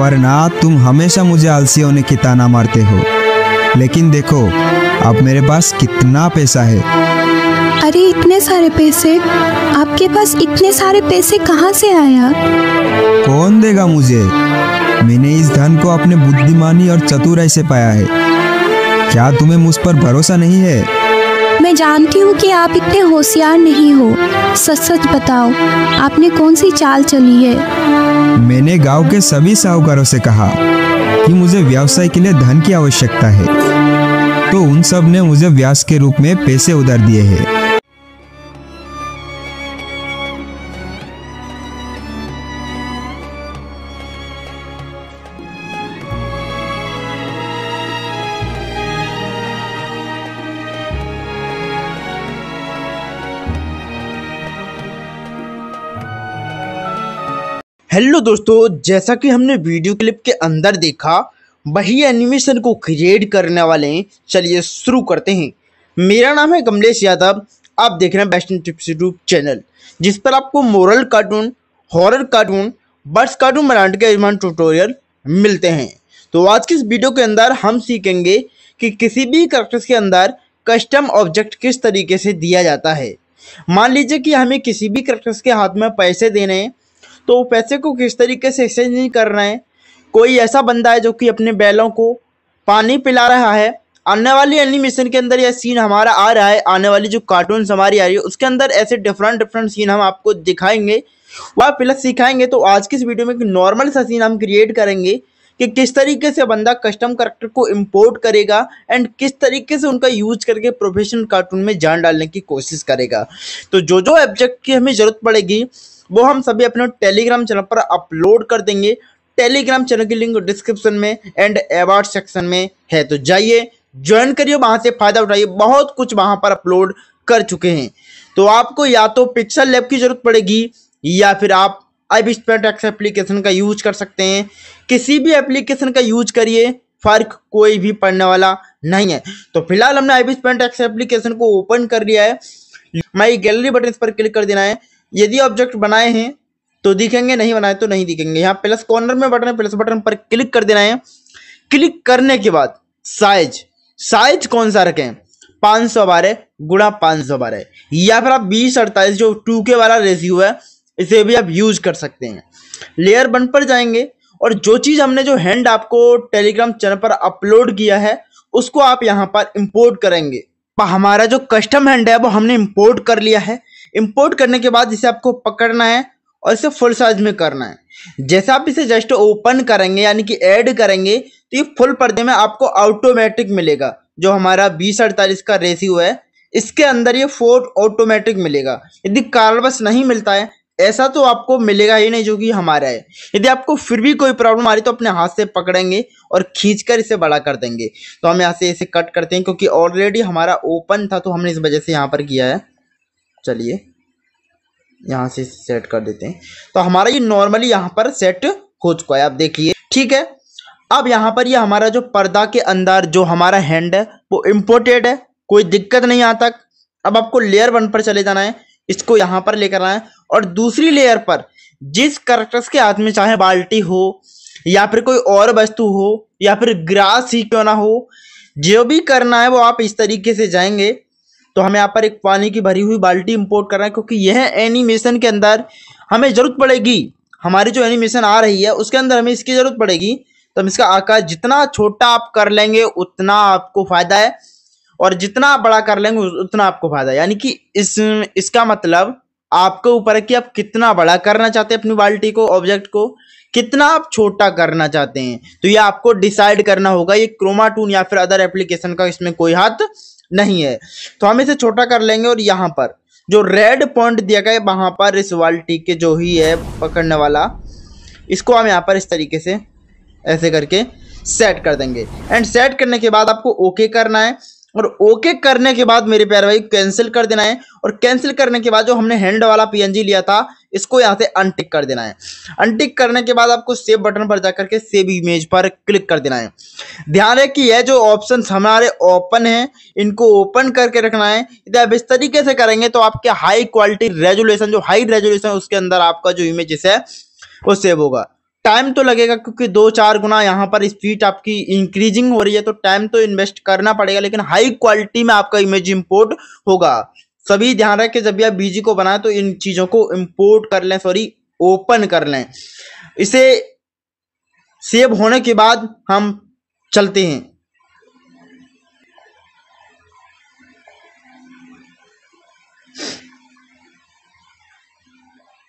वरना तुम हमेशा मुझे आलसी होने की ताना मारते हो। लेकिन देखो अब मेरे पास कितना पैसा है। अरे इतने सारे पैसे? आपके पास इतने सारे पैसे कहाँ से आया? कौन देगा मुझे? मैंने इस धन को अपने बुद्धिमानी और चतुराई से पाया है। क्या तुम्हें मुझ पर भरोसा नहीं है? मैं जानती हूँ कि आप इतने होशियार नहीं हो। सच सच बताओ, आपने कौन सी चाल चली है? मैंने गाँव के सभी साहूकारों से कहा कि मुझे व्यवसाय के लिए धन की आवश्यकता है। तो उन सबने मुझे व्यास के रूप में पैसे उधार दिए हैं। हेलो दोस्तों, जैसा कि हमने वीडियो क्लिप के अंदर देखा, वही एनिमेशन को क्रिएट करने वाले हैं। चलिए शुरू करते हैं। मेरा नाम है कमलेश यादव, आप देख रहे हैं बेस्ट टिप्स यूट्यूब चैनल जिस पर आपको moral cartoon horror cartoon birds cartoon बनाने के इमान ट्यूटोरियल मिलते हैं। तो आज की इस वीडियो के अंदर हम सीखेंगे कि किसी भी करेक्टर्स के अंदर कस्टम ऑब्जेक्ट किस तरीके से दिया जाता है। मान लीजिए कि हमें किसी भी करेक्टर्स के हाथ में पैसे देने हैं तो पैसे को किस तरीके से एक्सचेंज नहीं कर रहे हैं? कोई ऐसा बंदा है जो कि अपने बैलों को पानी पिला रहा है? आने वाली एनिमेशन के अंदर यह सीन हमारा आ रहा है। आने वाली जो कार्टून हमारी आ रही है, उसके अंदर ऐसे डिफरेंट डिफरेंट सीन हम आपको दिखाएँगे। वह प्लस सिखाएँगे तो आज की इस वीडियो में एक नॉर्मल सा सीन हम क्रिएट करेंगे कि किस तरीके से बंदा कस्टम करेक्टर को इंपोर्ट करेगा एंड किस तरीके से उनका यूज़ करके प्रोफेशनल कार्टून में जान डालने की कोशिश करेगा। तो जो जो ऑब्जेक्ट की हमें ज़रूरत पड़ेगी वो हम सभी अपने टेलीग्राम चैनल पर अपलोड कर देंगे। टेलीग्राम चैनल की लिंक डिस्क्रिप्शन में एंड अवार्ड सेक्शन में है। तो जाइए ज्वाइन करिए, वहाँ से फ़ायदा उठाइए। बहुत कुछ वहाँ पर अपलोड कर चुके हैं। तो आपको या तो पिक्सल लैब की ज़रूरत पड़ेगी, या फिर आप आई एक्स एप्लीकेशन का यूज़ कर सकते हैं। किसी भी एप्लीकेशन का यूज़ करिए, फ़र्क कोई भी पड़ने वाला नहीं है। तो फ़िलहाल हमने आई एक्स एप्लीकेशन को ओपन कर लिया है। माई गैलरी बटन इस पर क्लिक कर देना है। यदि ऑब्जेक्ट बनाए हैं तो दिखेंगे, नहीं बनाए तो नहीं दिखेंगे। यहाँ प्लस कॉर्नर में बटन है प्लस बटन पर क्लिक कर देना है। क्लिक करने के बाद साइज़ साइज़ कौन सा रखें? पाँच सौ बारह गुणा पाँच सौ बारह या फिर आप बीस, अड़तालीस, जो टू के वाला रेशियो है, इसे भी आप यूज़ कर सकते हैं। लेयर वन पर जाएँगे, और जो चीज़ हमने जो हैंड आपको टेलीग्राम चैनल पर अपलोड किया है, उसको आप यहाँ पर इंपोर्ट करेंगे। हमारा जो कस्टम हैंड है, वो हमने इंपोर्ट कर लिया है। इंपोर्ट करने के बाद इसे आपको पकड़ना है और इसे फुल साइज़ में करना है। जैसे आप इसे जस्ट ओपन करेंगे, यानी कि ऐड करेंगे तो ये फुल पर्दे में आपको ऑटोमेटिक मिलेगा, जो हमारा बीस अड़तालीस का रेशियो है। इसके अंदर ये फोर ऑटोमेटिक मिलेगा। यदि कारणवश नहीं मिलता है, ऐसा तो आपको मिलेगा ही नहीं, जो कि हमारा है। यदि आपको फिर भी कोई प्रॉब्लम आ रही तो अपने हाथ से पकड़ेंगे और खींचकर इसे बड़ा कर देंगे। तो हम यहाँ से इसे कट करते हैं, क्योंकि ऑलरेडी हमारा ओपन था तो हमने इस वजह से यहाँ पर किया है। चलिए, यहाँ से सेट कर देते हैं। तो हमारा ये नॉर्मली यहाँ पर सेट हो चुका है, आप देखिए। ठीक है? अब यहाँ पर ये यह हमारा जो पर्दा के अंदर जो हमारा हैंड है, वो इम्पोर्टेड है, कोई दिक्कत नहीं आता अब आपको लेयर वन पर चले जाना है, इसको यहाँ पर लेकर आना है, और दूसरी लेयर पर जिस करेक्टर्स के हाथ में चाहे बाल्टी हो, या फिर कोई और वस्तु हो, या फिर ग्रास ही क्यों ना हो, जो भी करना है वो आप इस तरीके से जाएँगे। तो हमें यहाँ पर एक पानी की भरी हुई बाल्टी इंपोर्ट करना है क्योंकि यह एनिमेशन के अंदर हमें ज़रूरत पड़ेगी। हमारी जो एनिमेशन आ रही है, उसके अंदर हमें इसकी ज़रूरत पड़ेगी। तो हम इसका आकार जितना छोटा आप कर लेंगे, उतना आपको फ़ायदा है। और जितना आप बड़ा कर लेंगे, उतना आपको फ़ायदा है। यानी कि इस, इसका मतलब आपके ऊपर है कि आप कितना बड़ा करना चाहते हैं अपनी बाल्टी को ऑब्जेक्ट को, कितना आप छोटा करना चाहते हैं। तो ये आपको डिसाइड करना होगा, ये क्रोमाटून या फिर अदर एप्लीकेशन का इसमें कोई हाथ नहीं है। तो हम इसे छोटा कर लेंगे और यहाँ पर। जो रेड पॉइंट दिया गया है, वहाँ पर इस वाल्टी के जो ही है, पकड़ने वाला, इसको हम यहाँ पर इस तरीके से, ऐसे करके सेट कर देंगे। एंड सेट करने के बाद आपको ओके करना है। और ओके करने के बाद, मेरे प्यारे भाई कैंसिल कर देना है। और कैंसिल करने के बाद जो हमने हैंड वाला पीएनजी लिया था इसको यहाँ से अनटिक कर देना है। अनटिक करने के बाद आपको सेव बटन पर जाकर के सेव इमेज पर क्लिक कर देना है। ध्यान है कि यह जो ऑप्शन हमारे ओपन है, इनको ओपन करके रखना है। यदि आप इस तरीके से करेंगे तो आपके हाई क्वालिटी रेजोल्यूशन जो हाई रेजोल्यूशन उसके अंदर आपका जो इमेजेस है, वो सेव होगा। टाइम तो लगेगा क्योंकि दो चार गुना यहाँ पर स्पीड आपकी इंक्रीजिंग हो रही है तो टाइम तो इन्वेस्ट करना पड़ेगा, लेकिन हाई क्वालिटी में आपका इमेज इंपोर्ट होगा। सभी ध्यान रखें, जब भी आप बीजी को बनाए तो इन चीज़ों को इंपोर्ट कर लें सॉरी ओपन कर लें। इसे सेव होने के बाद हम चलते हैं।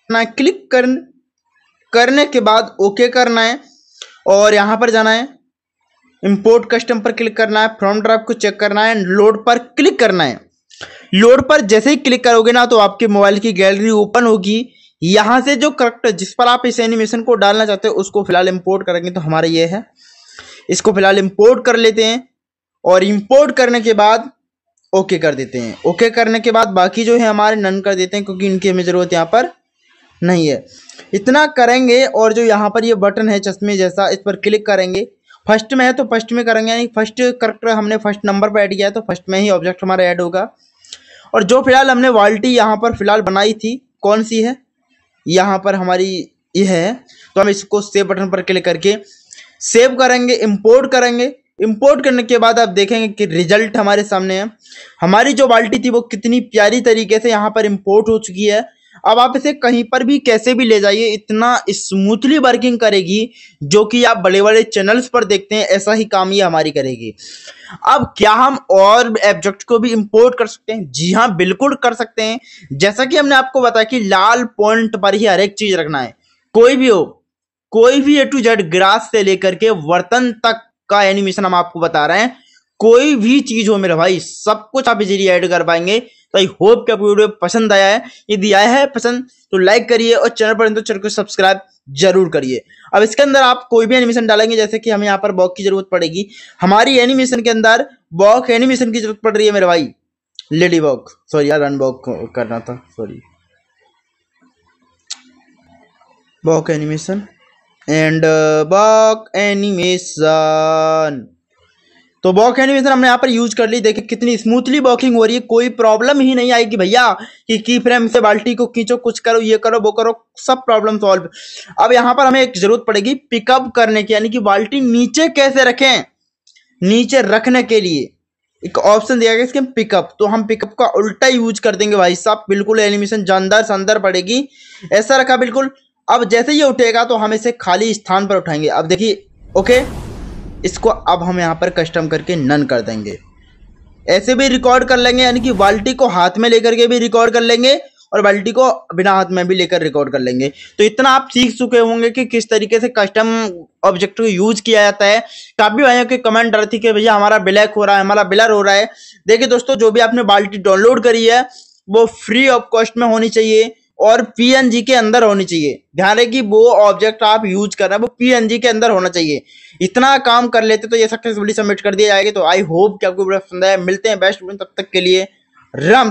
ना क्लिक कर करने के बाद ओके करना है, और यहाँ पर जाना है। इंपोर्ट कस्टम पर क्लिक करना है फ्रॉम ड्राइव को चेक करना है लोड पर क्लिक करना है। लोड पर जैसे ही क्लिक करोगे ना तो आपके मोबाइल की गैलरी ओपन होगी। यहाँ से जो करेक्टर जिस पर आप इस एनिमेशन को डालना चाहते हो, उसको फ़िलहाल इंपोर्ट करेंगे। तो हमारा ये है। इसको फ़िलहाल इंपोर्ट कर लेते हैं। और इंपोर्ट करने के बाद ओके कर देते हैं। ओके करने के बाद बाकी जो है, हमारे नन कर देते हैं, क्योंकि इनकी हमें ज़रूरत यहाँ पर नहीं है। इतना करेंगे, और जो यहाँ पर ये बटन है, चश्मे जैसा, इस पर क्लिक करेंगे। फ़र्स्ट में है तो फ़र्स्ट में करेंगे। यानी फ़र्स्ट करेक्टर हमने फ़र्स्ट नंबर पर ऐड किया है तो फ़र्स्ट में ही ऑब्जेक्ट हमारा ऐड होगा। और जो फ़िलहाल हमने वाल्टी यहाँ पर फ़िलहाल बनाई थी, कौन सी है? यहाँ पर हमारी ये है। तो हम इसको सेव बटन पर क्लिक करके सेव करेंगे इंपोर्ट करेंगे। इंपोर्ट करने के बाद आप देखेंगे कि रिज़ल्ट हमारे सामने है। हमारी जो बाल्टी थी वो कितनी प्यारी तरीके से यहाँ पर इंपोर्ट हो चुकी है। अब आप इसे कहीं पर भी कैसे भी ले जाइए, इतना स्मूथली वर्किंग करेगी, जो कि आप बड़े बड़े चैनल्स पर देखते हैं, ऐसा ही काम ये हमारी करेगी। अब क्या हम और ऑब्जेक्ट को भी इंपोर्ट कर सकते हैं? जी हाँ बिल्कुल कर सकते हैं। जैसा कि हमने आपको बताया कि लाल पॉइंट पर ही हर एक चीज़ रखना है। कोई भी हो, कोई भी ए टू जेड ग्रास से लेकर के वर्तन तक का एनिमेशन हम आपको बता रहे हैं। कोई भी चीज़ हो मेरा भाई, सब कुछ आप इजीली ऐड कर पाएँगे। तो आई होप कि आपको वीडियो पसंद आया है। यदि आया है पसंद तो लाइक करिए और चैनल पर तो चैनल को सब्सक्राइब ज़रूर करिए। अब इसके अंदर आप कोई भी एनिमेशन डालेंगे, जैसे कि हमें यहाँ पर बॉक की ज़रूरत पड़ेगी। हमारी एनिमेशन के अंदर बॉक एनिमेशन की ज़रूरत पड़ रही है मेरे भाई। लेडी बॉक सॉरी यार अनबॉक करना था। सॉरी बॉक एनिमेशन एंड बॉक एनिमेशन तो बॉक एनिमेशन हमने यहाँ पर यूज़ कर ली। देखिए कितनी स्मूथली बॉकिंग हो रही है। कोई प्रॉब्लम ही नहीं आएगी भैया कि की फ्रेम से बाल्टी को खींचो, कुछ करो, ये करो, वो करो, सब प्रॉब्लम सॉल्व अब यहाँ पर हमें एक ज़रूरत पड़ेगी पिकअप करने की, यानी कि बाल्टी नीचे कैसे रखें? नीचे रखने के लिए। एक ऑप्शन दिया गया इसके पिकअप तो हम पिकअप का उल्टा यूज़ कर देंगे भाई साहब। बिल्कुल एनिमेशन जानदार शानदार पड़ेगी। ऐसा रखा बिल्कुल। अब जैसे ये उठेगा तो हम इसे खाली स्थान पर उठाएँगे। अब देखिए ओके इसको अब हम यहाँ पर कस्टम करके नन कर देंगे। ऐसे भी रिकॉर्ड कर लेंगे, यानी कि बाल्टी को हाथ में लेकर के भी रिकॉर्ड कर लेंगे और बाल्टी को बिना हाथ में भी लेकर रिकॉर्ड कर लेंगे। तो इतना आप सीख चुके होंगे कि किस तरीके से कस्टम ऑब्जेक्ट को यूज़ किया जाता है। काफ़ी भाइयों के कमेंट रहे थी कि भैया हमारा ब्लैक हो रहा है, हमारा ब्लर हो रहा है। देखिए दोस्तों, जो भी आपने बाल्टी डाउनलोड करी है, वो फ्री ऑफ़ कॉस्ट में होनी चाहिए। और पीएनजी के अंदर होनी चाहिए। ध्यान रहे कि वो ऑब्जेक्ट आप यूज़ कर रहे हैं, वो पीएनजी के अंदर होना चाहिए। इतना काम कर लेते तो ये सक्सेसफुली सबमिट कर दिया जाएगा। तो आई होप कि आपको पसंद आया। मिलते हैं बेस्ट तब तक के लिए। राम